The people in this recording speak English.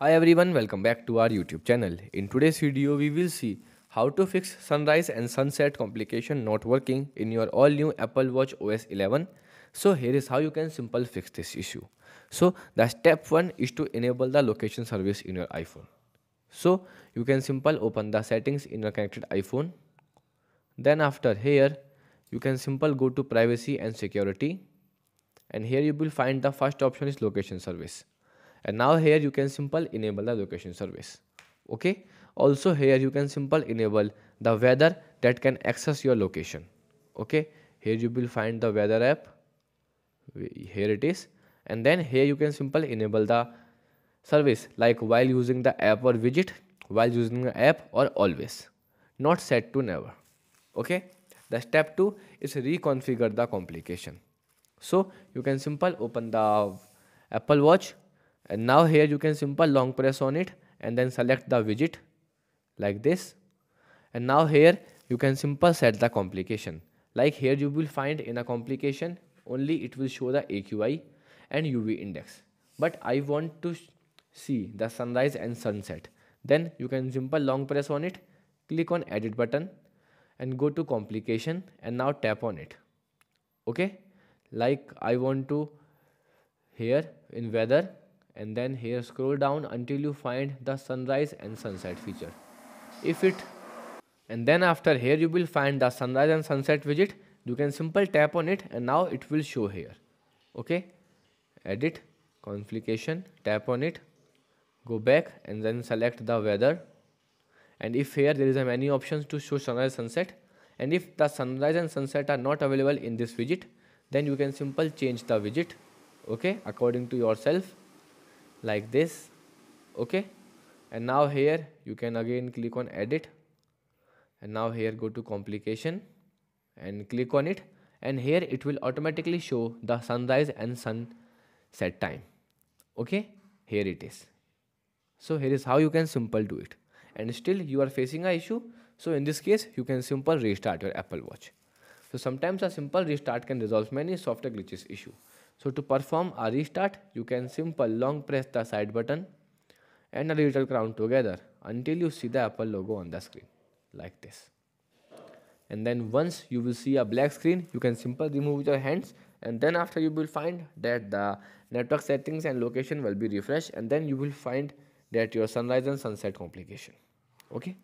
Hi everyone, welcome back to our YouTube channel. In today's video, we will see how to fix sunrise and sunset complication not working in your all new Apple Watch OS 11. So here is how you can simple fix this issue. So the step 1 is to enable the location service in your iPhone. So you can simple open the settings in your connected iPhone. Then after here, you can simple go to privacy and security. And here you will find the first option is location service and now here you can simple enable the location service. Okay? Also here you can simple enable the weather that can access your location. Okay? Here you will find the weather app. Here it is. And then here you can simple enable the service. Like while using the app or widget while using the app or always. Not set to never. Okay? The step 2 is reconfigure the complication. So you can simple open the apple watch and now here you can simple long press on it and then select the widget like this. And now here you can simple set the complication. Like here you will find in a complication only it will show the AQI and UV index. But I want to see the sunrise and sunset. Then you can simple long press on it click on edit button and go to complication and now tap on it. Okay? Like I want to here in weather and then here scroll down until you find the sunrise and sunset feature. If it and then after here you will find the sunrise and sunset widget. You can simple tap on it and now it will show here. Okay? Edit complication tap on it go back and then select the weather. And if here there is a many options to show sunrise and sunset. And if the sunrise and sunset are not available in this widget then you can simple change the widget okay according to yourself like this okay? And now here you can again click on edit. And now here go to complication and click on it. And here it will automatically show the sunrise and sunset time okay? Here it is. So here is how you can simple do it. And still you are facing a issue. So in this case you can simple restart your apple watch. So sometimes a simple restart can resolve many software glitches issue so to perform a restart, you can simple long press the side button and digital crown together until you see the Apple logo on the screen like this. And then once you will see a black screen, you can simply remove your hands and then after you will find that the network settings and location will be refreshed and then you will find that your sunrise and sunset complication. Okay.